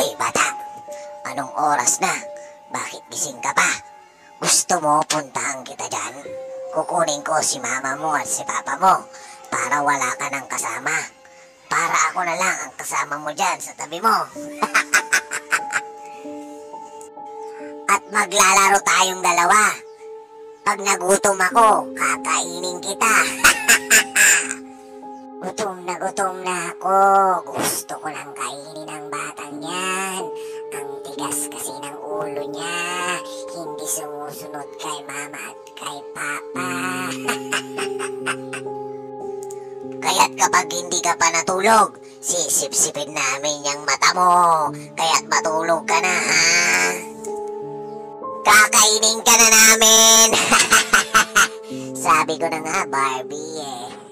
Hoy, bata! Anong oras na? Bakit gising ka pa? Gusto mo puntahan kita dyan? Kukunin ko si mama mo at si papa mo para wala ka ng kasama. Para ako na lang ang kasama mo dyan sa tabi mo. at maglalaro tayong dalawa. Pag nagutom ako, kakainin kita. gutom na gutom na ako. Gusto ko lang kainin ang. Ang tigas kasi ng ulo niya. Hindi sumusunod kay mama at kay papa. Kaya't kapag hindi ka pa natulog, sisip-sipin namin yung mata mo. Kaya't matulog ka na, ha? Kakainin ka na namin! Sabi ko na nga, Barbie, eh.